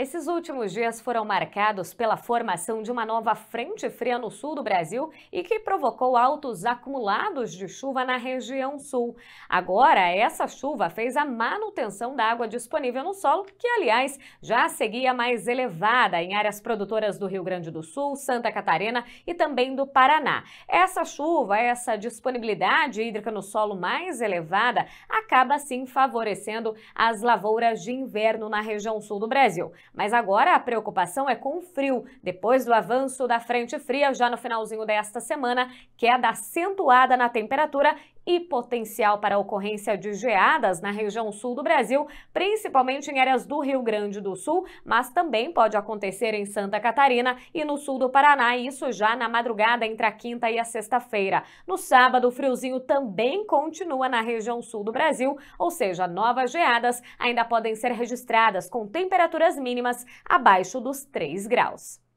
Esses últimos dias foram marcados pela formação de uma nova frente fria no sul do Brasil e que provocou altos acumulados de chuva na região sul. Agora, essa chuva fez a manutenção da água disponível no solo, que, aliás, já seguia mais elevada em áreas produtoras do Rio Grande do Sul, Santa Catarina e também do Paraná. Essa chuva, essa disponibilidade hídrica no solo mais elevada, acaba sim favorecendo as lavouras de inverno na região sul do Brasil. Mas agora a preocupação é com o frio. Depois do avanço da frente fria, já no finalzinho desta semana, queda acentuada na temperatura e potencial para a ocorrência de geadas na região sul do Brasil, principalmente em áreas do Rio Grande do Sul, mas também pode acontecer em Santa Catarina e no sul do Paraná, isso já na madrugada entre a quinta e a sexta-feira. No sábado, o friozinho também continua na região sul do Brasil, ou seja, novas geadas ainda podem ser registradas com temperaturas mínimas abaixo dos 3 graus.